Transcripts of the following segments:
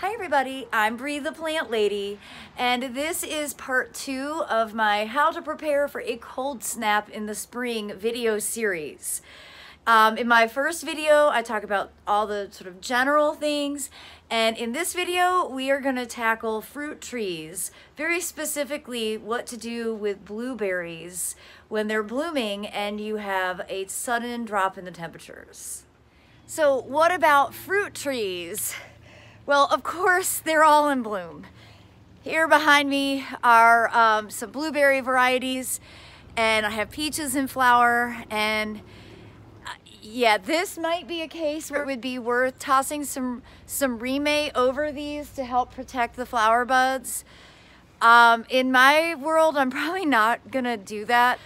Hi everybody, I'm Brie the Plant Lady, and this is part two of my How to Prepare for a Cold Snap in the Spring video series. Um, in my first video, I talk about all the sort of general things, and in this video, we are gonna tackle fruit trees, very specifically what to do with blueberries when they're blooming and you have a sudden drop in the temperatures. So what about fruit trees? Well, of course, they're all in bloom. Here behind me are um, some blueberry varieties and I have peaches in flower and uh, yeah, this might be a case where it would be worth tossing some, some Reemay over these to help protect the flower buds. Um, in my world, I'm probably not gonna do that.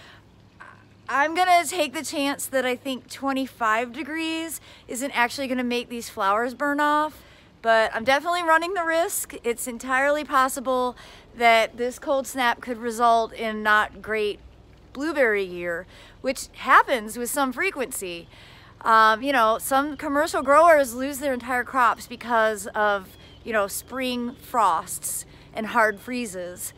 I'm gonna take the chance that I think 25 degrees isn't actually gonna make these flowers burn off but I'm definitely running the risk. It's entirely possible that this cold snap could result in not great blueberry year, which happens with some frequency. Um, you know, some commercial growers lose their entire crops because of, you know, spring frosts and hard freezes.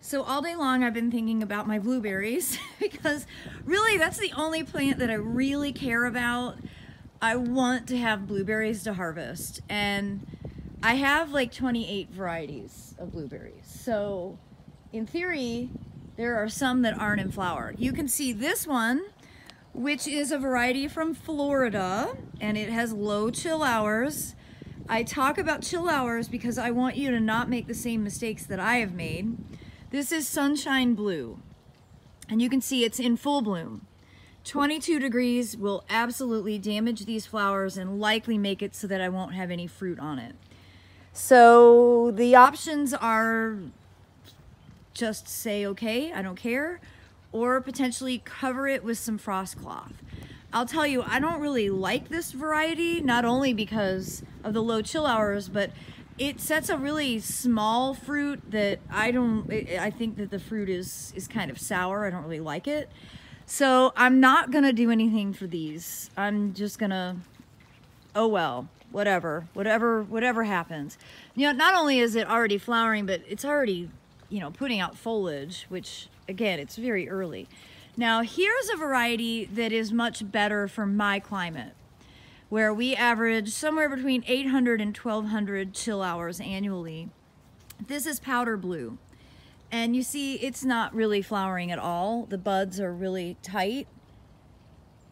So all day long I've been thinking about my blueberries because really that's the only plant that I really care about. I want to have blueberries to harvest and I have like 28 varieties of blueberries. So in theory, there are some that aren't in flower. You can see this one, which is a variety from Florida and it has low chill hours. I talk about chill hours because I want you to not make the same mistakes that I have made. This is Sunshine Blue and you can see it's in full bloom. 22 degrees will absolutely damage these flowers and likely make it so that I won't have any fruit on it. So the options are just say, okay, I don't care, or potentially cover it with some frost cloth. I'll tell you, I don't really like this variety, not only because of the low chill hours, but it sets a really small fruit that I don't, I think that the fruit is, is kind of sour. I don't really like it. So I'm not gonna do anything for these. I'm just gonna, oh well, whatever, whatever, whatever happens. You know, not only is it already flowering, but it's already, you know, putting out foliage, which again, it's very early. Now here's a variety that is much better for my climate, where we average somewhere between 800 and 1200 chill hours annually. This is powder blue. And you see it's not really flowering at all. The buds are really tight.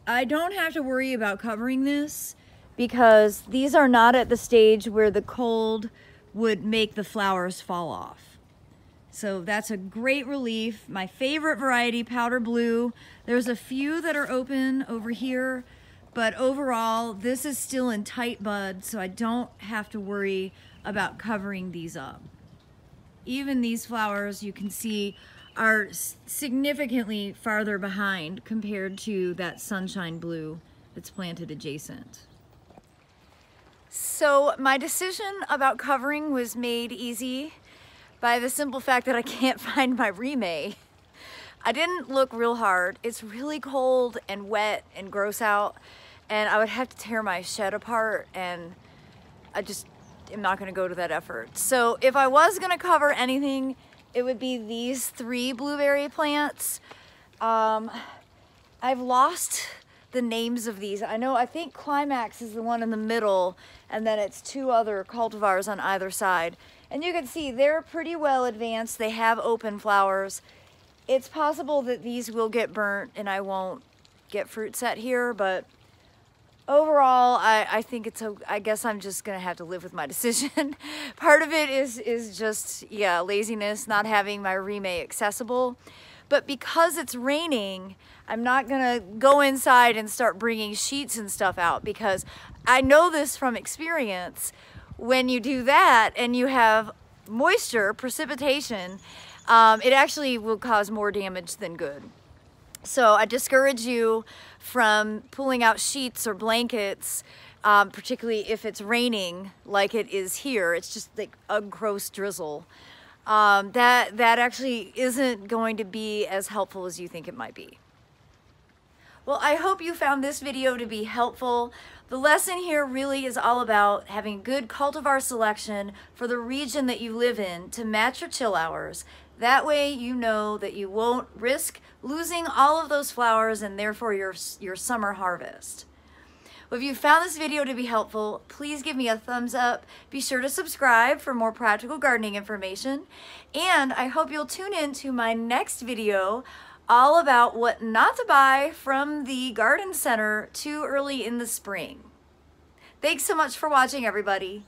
I don't have to worry about covering this because these are not at the stage where the cold would make the flowers fall off. So that's a great relief. My favorite variety, powder blue. There's a few that are open over here, but overall, this is still in tight bud, so I don't have to worry about covering these up even these flowers you can see are significantly farther behind compared to that sunshine blue that's planted adjacent. So my decision about covering was made easy by the simple fact that I can't find my Reemay. I didn't look real hard. It's really cold and wet and gross out and I would have to tear my shed apart and I just am not gonna go to that effort. So if I was gonna cover anything, it would be these three blueberry plants. Um, I've lost the names of these. I know, I think Climax is the one in the middle, and then it's two other cultivars on either side. And you can see they're pretty well advanced. They have open flowers. It's possible that these will get burnt and I won't get fruit set here, but overall, I, I think it's a, I guess I'm just gonna have to live with my decision. Part of it is, is just, yeah, laziness, not having my Reemay accessible. But because it's raining, I'm not gonna go inside and start bringing sheets and stuff out because I know this from experience. When you do that and you have moisture, precipitation, um, it actually will cause more damage than good. So I discourage you from pulling out sheets or blankets, um, particularly if it's raining like it is here. It's just like a gross drizzle. Um, that, that actually isn't going to be as helpful as you think it might be. Well, I hope you found this video to be helpful. The lesson here really is all about having good cultivar selection for the region that you live in to match your chill hours. That way you know that you won't risk losing all of those flowers and therefore your, your summer harvest. Well, if you found this video to be helpful, please give me a thumbs up. Be sure to subscribe for more practical gardening information. And I hope you'll tune in to my next video all about what not to buy from the garden center too early in the spring. Thanks so much for watching, everybody.